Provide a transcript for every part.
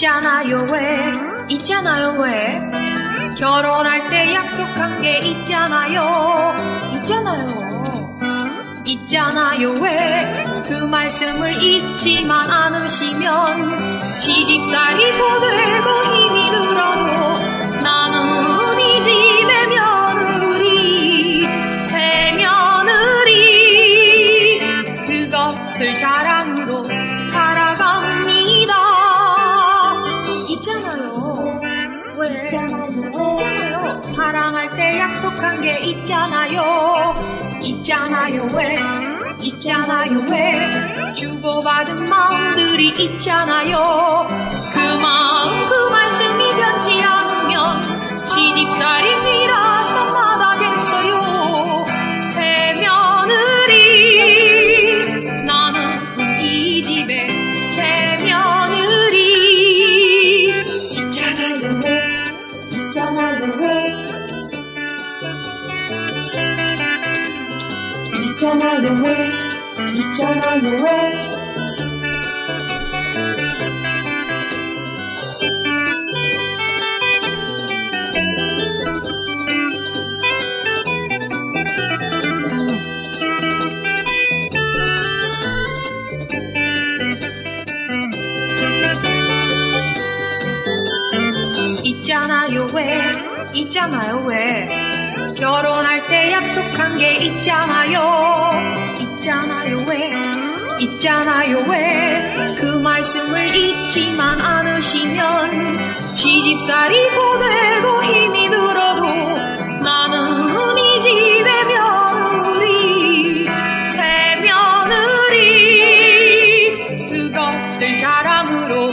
있잖아요 왜? 있잖아요 왜? 결혼할 때 약속한 게 있잖아요. 있잖아요. 있잖아요 왜? 그 말씀을 잊지만 않으시면 시집살이 고되고 힘이 들어도 나는 이 집의 며느리 새 며느리. 그것을 자 왜 있잖아요 사랑할 때 약속한 게 있잖아요. 있잖아요 왜? 있잖아요 왜? 주고받은 마음들이 있잖아요. 그 마음 그 말씀이 변치 않으면 시집살이 있잖아요 왜 있잖아요 왜 있잖아요 왜 있잖아요 왜? 결혼할 때 약속한 게 있잖아요. 있잖아요 왜? 있잖아요 왜? 그 말씀을 잊지만 않으시면 시집살이 고되고 힘이 들어도 나는 이 집의 며느리 새 며느리. 그것을 자랑으로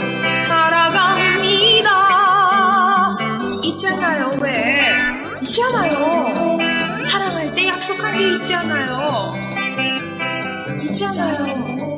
있잖아요. 사랑할 때 약속한 게 있잖아요. 있잖아요